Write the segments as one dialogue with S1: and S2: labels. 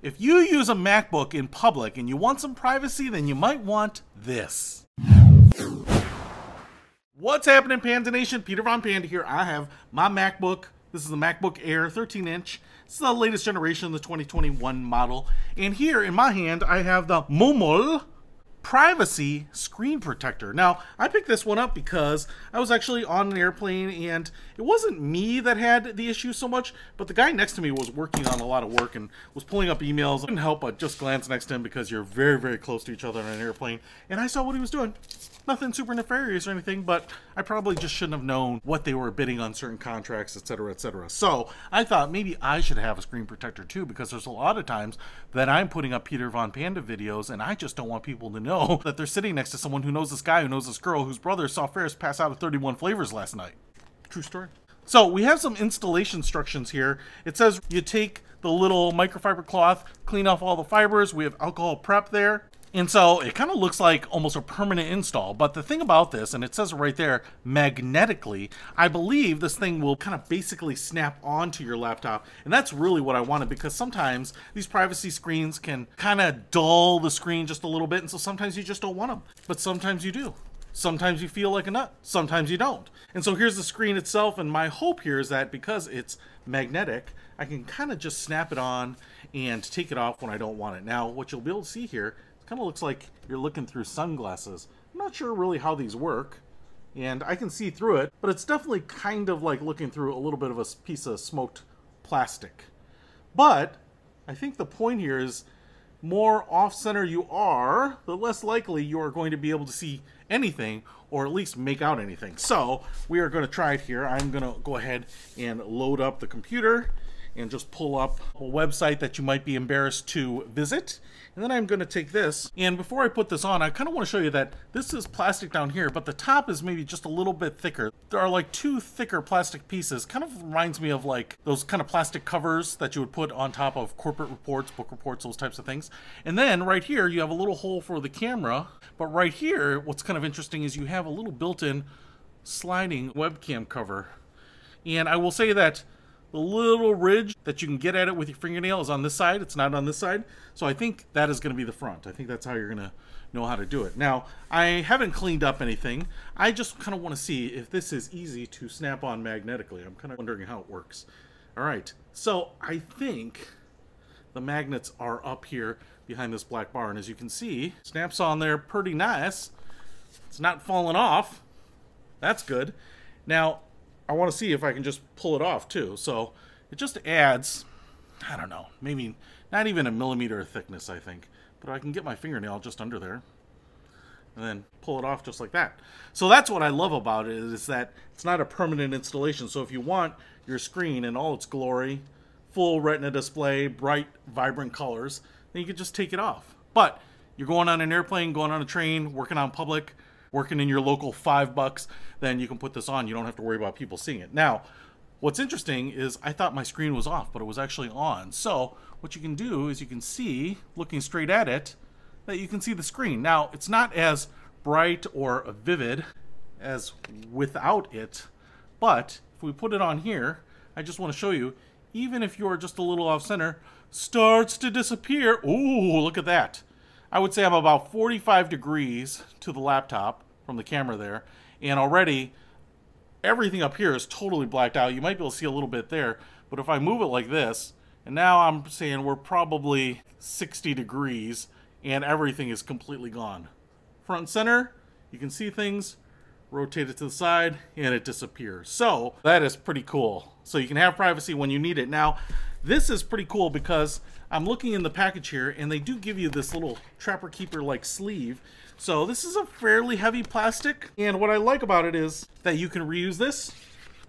S1: If you use a MacBook in public and you want some privacy, then you might want this. What's happening, Panda Nation? Peter Von Panda here. I have my MacBook. This is the MacBook Air 13 inch. Is the latest generation, the 2021 model. And here in my hand, I have the Mamol privacy screen protector. Now, I picked this one up because I was actually on an airplane and it wasn't me that had the issue so much, but the guy next to me was working on a lot of work and was pulling up emails. I couldn't help but just glance next to him because you're very, very close to each other on an airplane. And I saw what he was doing. Nothing super nefarious or anything, but I probably just shouldn't have known what they were bidding on certain contracts, etc., etc. So I thought maybe I should have a screen protector too, because there's a lot of times that I'm putting up Peter Von Panda videos and I just don't want people to know that they're sitting next to someone who knows this guy who knows this girl whose brother saw Ferris pass out of 31 flavors last night. True story. So we have some installation instructions here. It says you take the little microfiber cloth, clean off all the fibers. We have alcohol prep there. And so it kind of looks like almost a permanent install. But the thing about this, and it says right there, magnetically, I believe this thing will kind of basically snap onto your laptop. And that's really what I wanted because sometimes these privacy screens can kind of dull the screen just a little bit. And so sometimes you just don't want them. But sometimes you do. Sometimes you feel like a nut, sometimes you don't. And so here's the screen itself, and my hope here is that because it's magnetic, I can kind of just snap it on and take it off when I don't want it. Now, what you'll be able to see here kind of looks like you're looking through sunglasses. I'm not sure really how these work, and I can see through it, but it's definitely kind of like looking through a little bit of a piece of smoked plastic. But I think the point here is more off-center you are, the less likely you are going to be able to see anything or at least make out anything. So we are going to try it here. I'm going to go ahead and load up the computer and just pull up a website that you might be embarrassed to visit. And then I'm going to take this, and before I put this on, I kind of want to show you that this is plastic down here, but the top is maybe just a little bit thicker. There are like two thicker plastic pieces. Kind of reminds me of like those kind of plastic covers that you would put on top of corporate reports, book reports, those types of things. And then right here, you have a little hole for the camera, but right here, what's kind of interesting is you have a little built-in sliding webcam cover. And I will say that the little ridge that you can get at it with your fingernail is on this side. It's not on this side. So I think that is going to be the front. I think that's how you're going to know how to do it. Now, I haven't cleaned up anything. I just kind of want to see if this is easy to snap on magnetically. I'm kind of wondering how it works. All right. So I think the magnets are up here behind this black bar. And as you can see, snaps on there pretty nice. It's not falling off. That's good. Now, I want to see if I can just pull it off too. So it just adds, I don't know, maybe not even a millimeter of thickness, I think. But I can get my fingernail just under there and then pull it off just like that. So that's what I love about it is that it's not a permanent installation. So if you want your screen in all its glory, full retina display, bright, vibrant colors, then you can just take it off. But you're going on an airplane, going on a train, working on public, working in your local five bucks, then you can put this on. You don't have to worry about people seeing it. Now, what's interesting is I thought my screen was off, but it was actually on. So what you can do is you can see, looking straight at it, that you can see the screen. Now, it's not as bright or vivid as without it, but if we put it on here, I just want to show you, even if you're just a little off center, starts to disappear. Ooh, look at that. I would say I'm about 45 degrees to the laptop from the camera there, and already everything up here is totally blacked out. You might be able to see a little bit there, but if I move it like this, and now I'm saying we're probably 60 degrees, and everything is completely gone. Front center, you can see things, rotate it to the side, and it disappears. So that is pretty cool. So you can have privacy when you need it. Now, this is pretty cool because I'm looking in the package here and they do give you this little Trapper Keeper like sleeve. So this is a fairly heavy plastic and what I like about it is that you can reuse this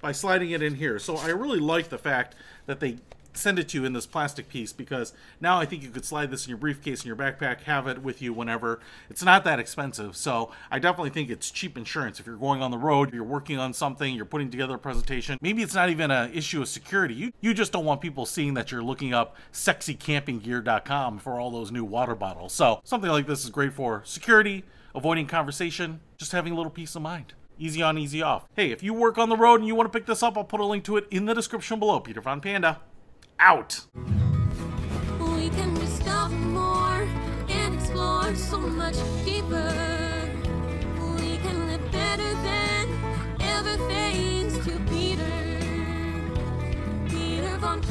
S1: by sliding it in here. So I really like the fact that they send it to you in this plastic piece because now I think you could slide this in your briefcase in your backpack, have it with you whenever. It's not that expensive, so I definitely think it's cheap insurance. If you're going on the road, you're working on something, you're putting together a presentation, maybe it's not even an issue of security. You, you just don't want people seeing that you're looking up sexycampinggear.com for all those new water bottles. So something like this is great for security, avoiding conversation, just having a little peace of mind. Easy on, easy off. Hey, if you work on the road and you want to pick this up, I'll put a link to it in the description below. Peter Von Panda out.
S2: We can discover more and explore so much deeper. We can live better than ever to Peter. Peter Von